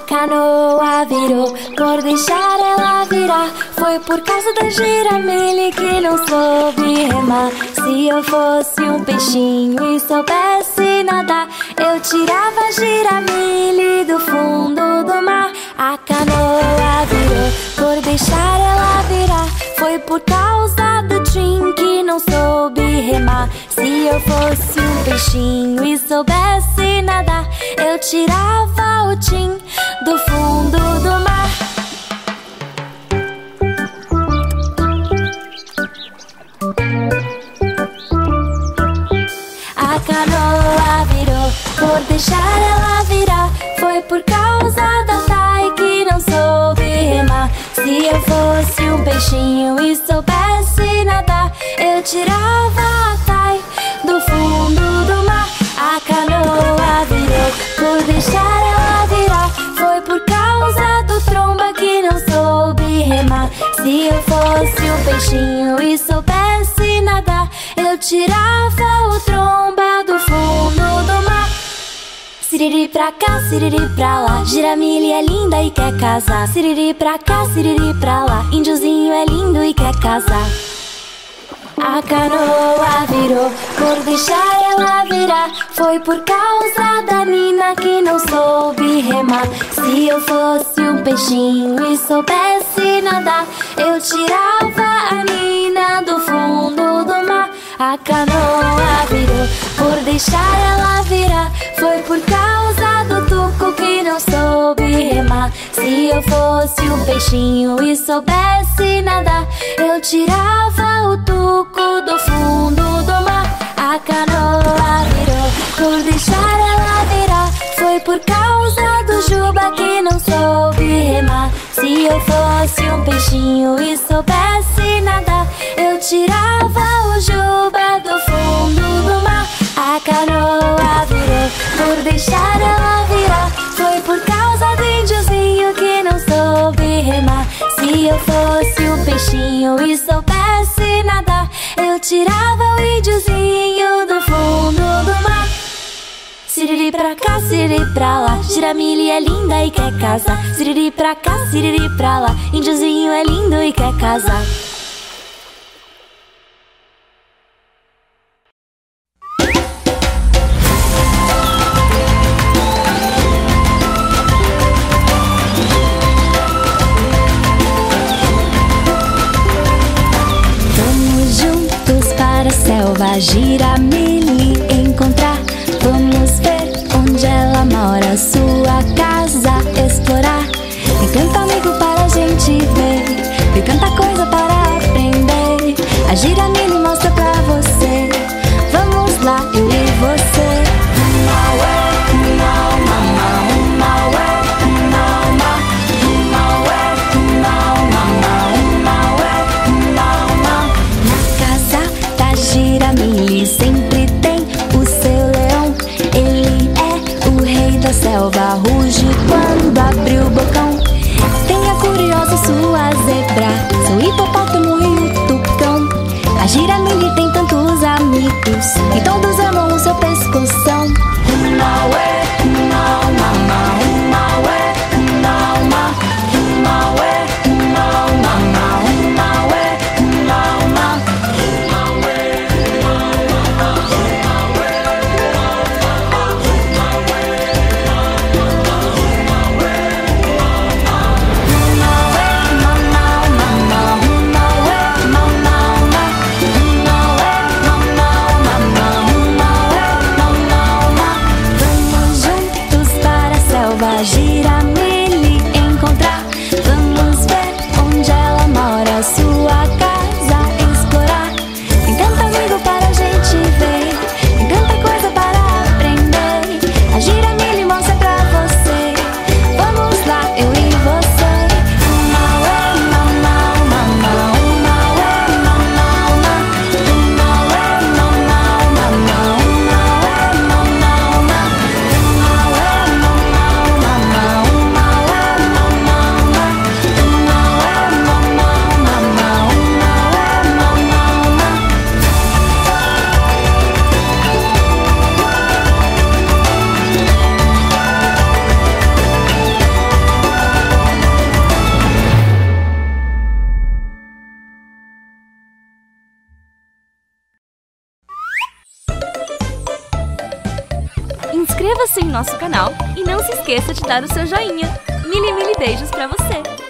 canoa virou por deixar ela virar. Foi por causa da giramilha que não soube remar. Se eu fosse um peixinho e soubesse nadar, eu tirava a giramilha do fundo do mar. A canoa virou por deixar ela virar. Foi por causa do Tim que não soube. Se eu fosse um peixinho e soubesse nadar, eu tirava o Tim do fundo do mar. A canoa virou por deixar ela virar. Foi por causa da Thay que não soube remar. Se eu fosse um peixinho e soubesse nadar, eu tirava a do fundo do mar. A canoa virou por deixar ela virar. Foi por causa do tromba que não soube remar. Se eu fosse um peixinho e soubesse nadar, eu tirava o tromba do fundo do mar. Siriri pra cá, siriri pra lá Giramilha é linda e quer casar Siriri pra cá, siriri pra lá Índiozinho é lindo e quer casar a canoa virou por deixar ela virar. Foi por causa da Nina que não soube remar. Se eu fosse um peixinho e soubesse nadar, eu tirava a Nina do fundo do mar. A canoa virou por deixar ela virar. Foi por causa do tuco que não soube remar. Se eu fosse um peixinho e soubesse nadar, eu tirava eu fosse um peixinho e soubesse nadar, eu tirava o juba do fundo do mar. A canoa virou por deixar ela virar. Foi por causa do índiozinho que não soube remar. Se eu fosse um peixinho e soubesse nadar, eu tirava siriri pra lá. Giramilha é linda e quer casar. Siriri pra cá, siriri pra lá. Índiozinho é lindo e quer casar. Vamos juntos para a selva Giramilhe ruge quando abriu o bocão. Tem a curiosa sua zebra, seu hipopótamo e o tucão. A giraminga tem tantos amigos e todos amam gira Inscreva-se em nosso canal e não se esqueça de dar o seu joinha. Mili, mili beijos pra você!